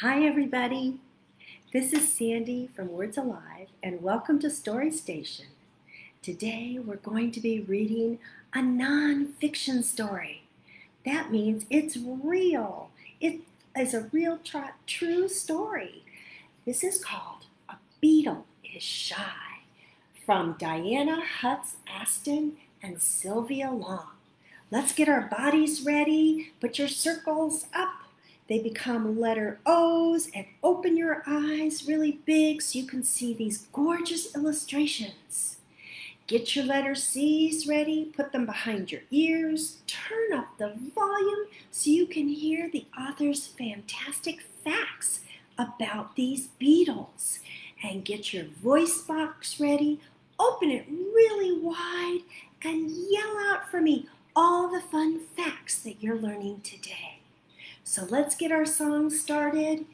Hi, everybody. This is Sandy from Words Alive, and welcome to Story Station. Today, we're going to be reading a nonfiction story. That means it's real. It is a real, tr- true story. This is called A Beetle is Shy from Diana Hutts Aston and Sylvia Long. Let's get our bodies ready. Put your circles up they become letter O's and open your eyes really big so you can see these gorgeous illustrations. Get your letter C's ready, put them behind your ears, turn up the volume so you can hear the author's fantastic facts about these beetles. And get your voice box ready, open it really wide, and yell out for me all the fun facts that you're learning today. So let's get our song started.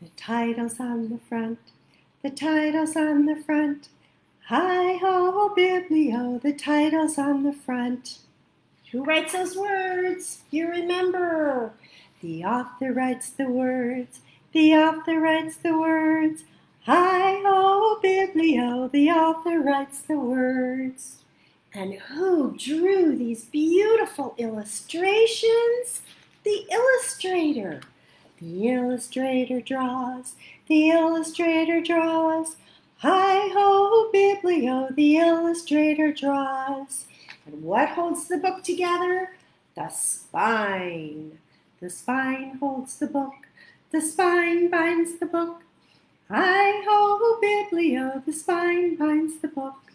The title's on the front, the title's on the front. Hi ho, Biblio, the title's on the front. Who writes those words? You remember. The author writes the words, the author writes the words. Hi ho, Biblio, the author writes the words. And who drew these beautiful illustrations? The illustrator. The illustrator draws, the illustrator draws. Hi ho, Biblio, the illustrator draws. And what holds the book together? The spine. The spine holds the book. The spine binds the book. Hi ho, Biblio, the spine binds the book.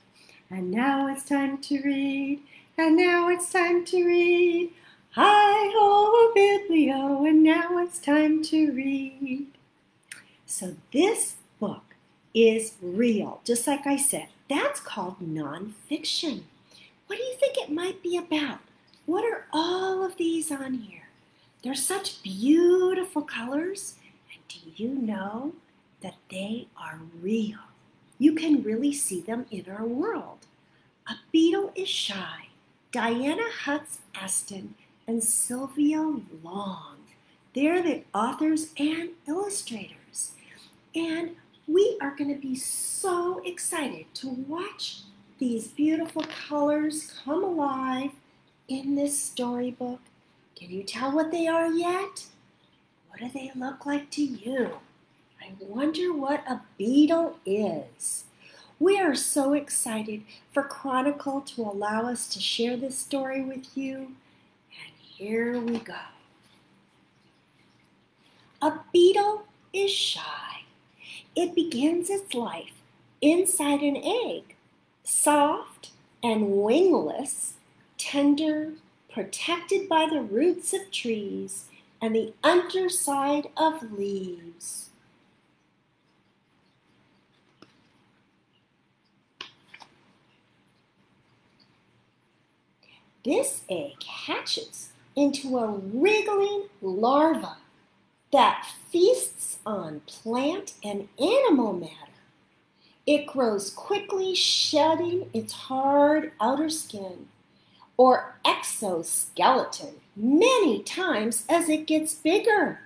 And now it's time to read. And now it's time to read. Hi ho, Biblio, and now it's time to read. So this book is real, just like I said. That's called nonfiction. What do you think it might be about? What are all of these on here? They're such beautiful colors. And do you know that they are real? You can really see them in our world. A beetle is shy. Diana Hutts Aston and Sylvia Long. They're the authors and illustrators. And we are going to be so excited to watch these beautiful colors come alive in this storybook. Can you tell what they are yet? What do they look like to you? I wonder what a beetle is. We are so excited for Chronicle to allow us to share this story with you. Here we go. A beetle is shy. It begins its life inside an egg, soft and wingless, tender, protected by the roots of trees and the underside of leaves. This egg hatches into a wriggling larva that feasts on plant and animal matter. It grows quickly, shedding its hard outer skin or exoskeleton many times as it gets bigger.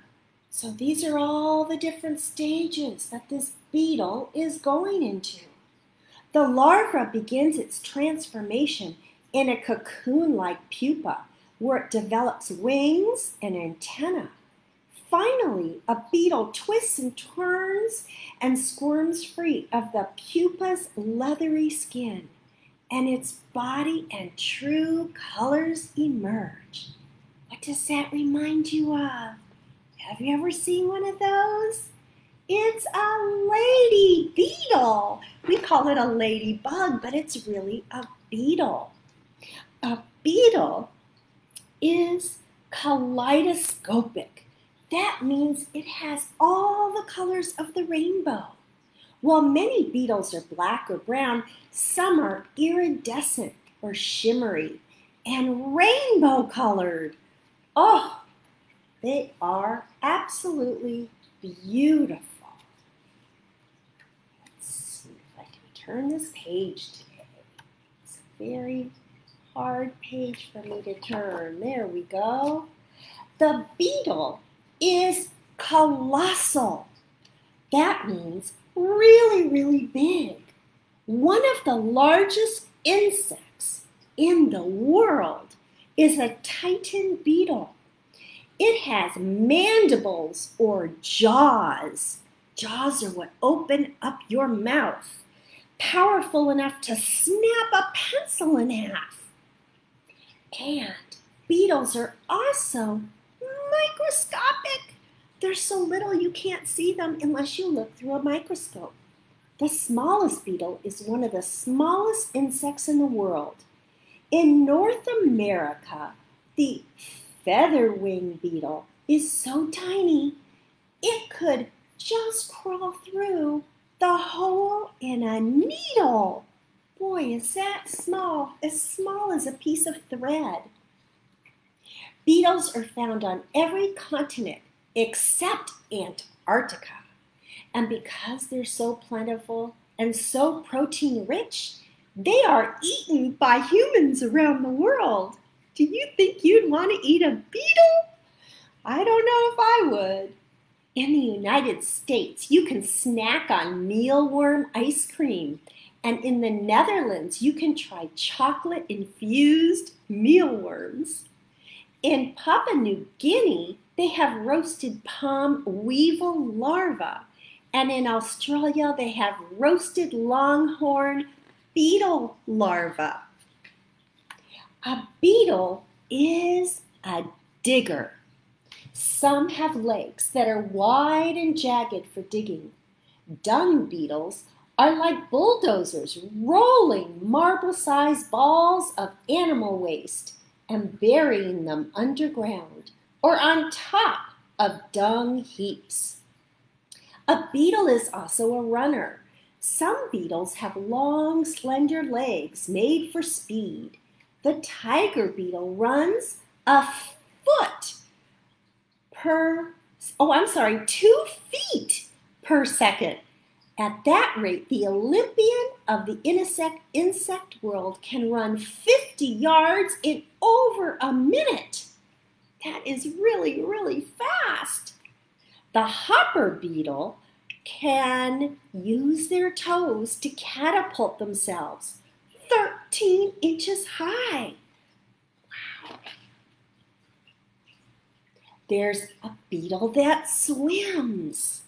So these are all the different stages that this beetle is going into. The larva begins its transformation in a cocoon like pupa where it develops wings and antennae. Finally, a beetle twists and turns and squirms free of the pupa's leathery skin, and its body and true colors emerge. What does that remind you of? Have you ever seen one of those? It's a lady beetle. We call it a ladybug, but it's really a beetle. A beetle is kaleidoscopic. That means it has all the colors of the rainbow. While many beetles are black or brown, some are iridescent or shimmery and rainbow colored. Oh, they are absolutely beautiful. Let's see if I can turn this page today. It's very hard page for me to turn. There we go. The beetle is Colossal. That means really, really big. One of the largest insects in the world is a Titan beetle. It has mandibles or jaws. Jaws are what open up your mouth, powerful enough to snap a pencil in half. And beetles are also microscopic. They're so little you can't see them unless you look through a microscope. The smallest beetle is one of the smallest insects in the world. In North America, the featherwing beetle is so tiny it could just crawl through the hole in a needle. Boy, is that small, as small as a piece of thread. Beetles are found on every continent except Antarctica. And because they're so plentiful and so protein rich, they are eaten by humans around the world. Do you think you'd want to eat a beetle? I don't know if I would. In the United States, you can snack on mealworm ice cream. And in the Netherlands, you can try chocolate infused mealworms. In Papua New Guinea, they have roasted palm weevil larvae. And in Australia, they have roasted longhorn beetle larvae. A beetle is a digger. Some have legs that are wide and jagged for digging. Dung beetles are like bulldozers rolling marble sized balls of animal waste and burying them underground or on top of dung heaps. A beetle is also a runner. Some beetles have long, slender legs made for speed. The tiger beetle runs a foot per, oh, I'm sorry, two feet per second. At that rate, the Olympian of the insect, insect world can run 50 yards in over a minute. That is really, really fast. The hopper beetle can use their toes to catapult themselves 13 inches high. Wow. There's a beetle that swims.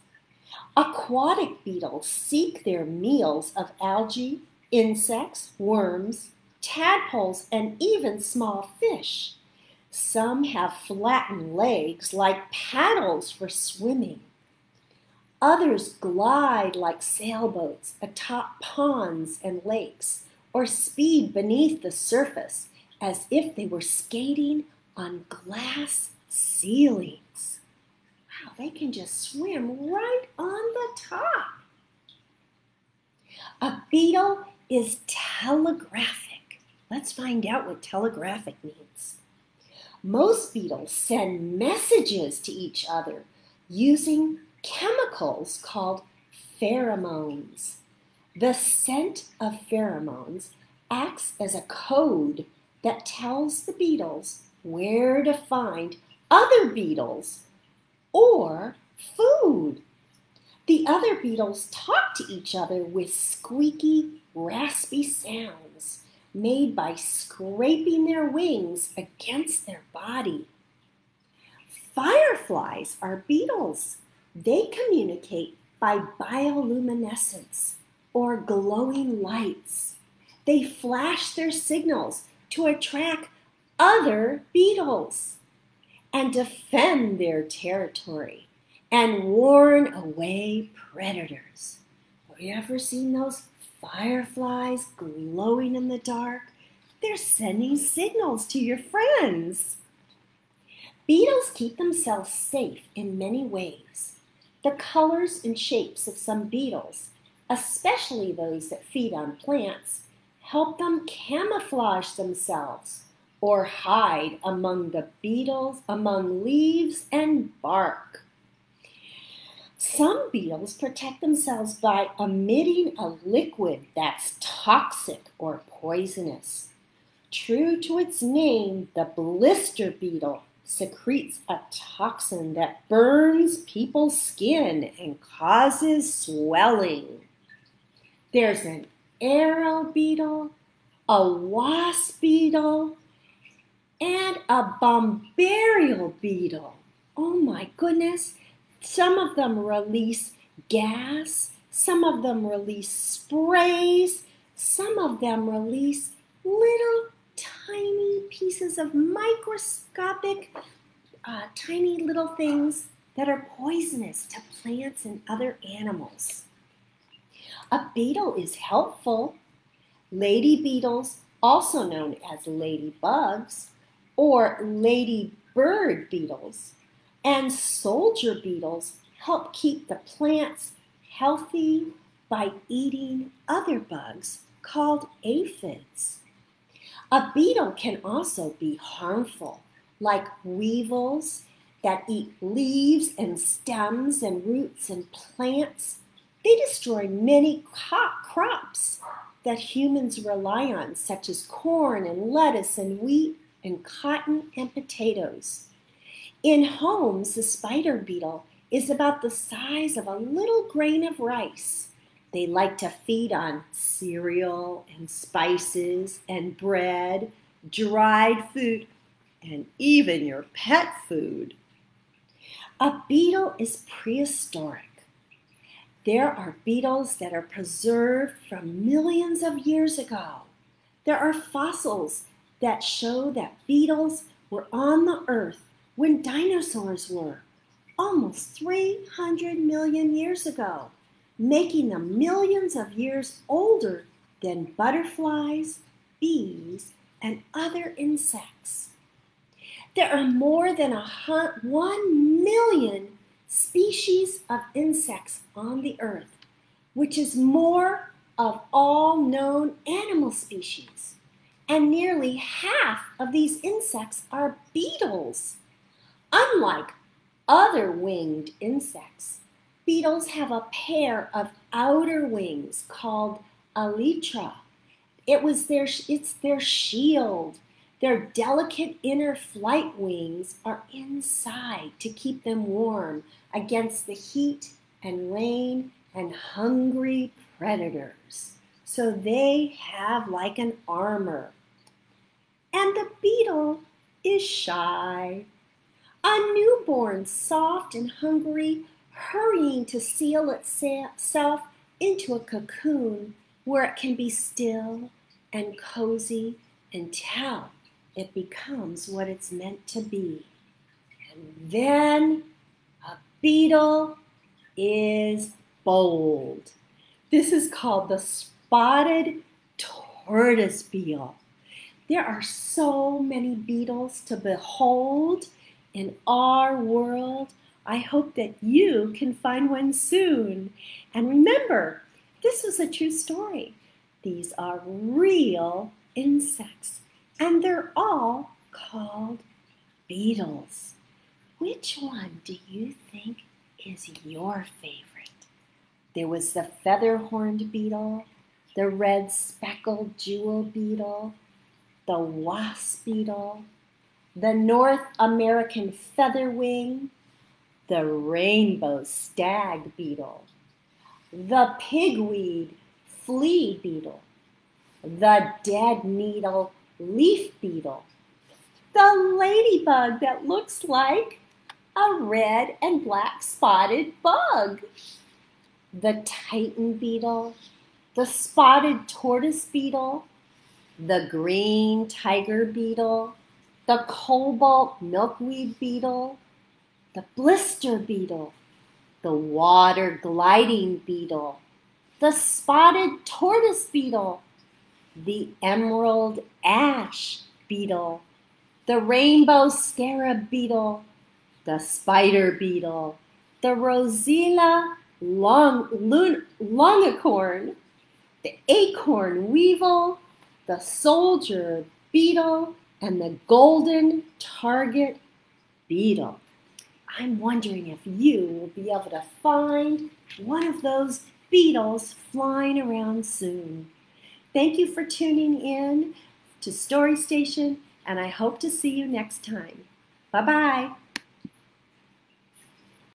Aquatic beetles seek their meals of algae, insects, worms, tadpoles, and even small fish. Some have flattened legs like paddles for swimming. Others glide like sailboats atop ponds and lakes or speed beneath the surface as if they were skating on glass ceilings. They can just swim right on the top. A beetle is telegraphic. Let's find out what telegraphic means. Most beetles send messages to each other using chemicals called pheromones. The scent of pheromones acts as a code that tells the beetles where to find other beetles or food. The other beetles talk to each other with squeaky, raspy sounds made by scraping their wings against their body. Fireflies are beetles. They communicate by bioluminescence or glowing lights. They flash their signals to attract other beetles and defend their territory and warn away predators. Have you ever seen those fireflies glowing in the dark? They're sending signals to your friends. Beetles keep themselves safe in many ways. The colors and shapes of some beetles, especially those that feed on plants, help them camouflage themselves or hide among the beetles, among leaves and bark. Some beetles protect themselves by emitting a liquid that's toxic or poisonous. True to its name, the blister beetle secretes a toxin that burns people's skin and causes swelling. There's an arrow beetle, a wasp beetle, and a bombardier beetle. Oh my goodness. Some of them release gas, some of them release sprays, some of them release little tiny pieces of microscopic, uh, tiny little things that are poisonous to plants and other animals. A beetle is helpful. Lady beetles, also known as ladybugs or ladybird beetles, and soldier beetles help keep the plants healthy by eating other bugs called aphids. A beetle can also be harmful, like weevils that eat leaves and stems and roots and plants. They destroy many crops that humans rely on, such as corn and lettuce and wheat and cotton and potatoes. In homes, the spider beetle is about the size of a little grain of rice. They like to feed on cereal and spices and bread, dried food, and even your pet food. A beetle is prehistoric. There are beetles that are preserved from millions of years ago. There are fossils that show that beetles were on the earth when dinosaurs were, almost 300 million years ago making them millions of years older than butterflies, bees, and other insects. There are more than a one million species of insects on the earth, which is more of all known animal species. And nearly half of these insects are beetles. Unlike other winged insects, beetles have a pair of outer wings called elytra. It was their, it's their shield. Their delicate inner flight wings are inside to keep them warm against the heat and rain and hungry predators. So they have like an armor. And the beetle is shy. A newborn, soft and hungry, hurrying to seal itself into a cocoon where it can be still and cozy until it becomes what it's meant to be. And then a beetle is bold. This is called the spotted tortoise beetle. There are so many beetles to behold in our world I hope that you can find one soon. And remember, this is a true story. These are real insects, and they're all called beetles. Which one do you think is your favorite? There was the feather horned beetle, the red speckled jewel beetle, the wasp beetle, the North American featherwing, the rainbow stag beetle, the pigweed flea beetle, the dead nettle leaf beetle, the ladybug that looks like a red and black spotted bug, the titan beetle, the spotted tortoise beetle, the green tiger beetle, the cobalt milkweed beetle, the blister beetle, the water gliding beetle, the spotted tortoise beetle, the emerald ash beetle, the rainbow scarab beetle, the spider beetle, the rosella lun, longicorn, the acorn weevil, the soldier beetle, and the golden target beetle. I'm wondering if you will be able to find one of those beetles flying around soon. Thank you for tuning in to Story Station, and I hope to see you next time. Bye bye.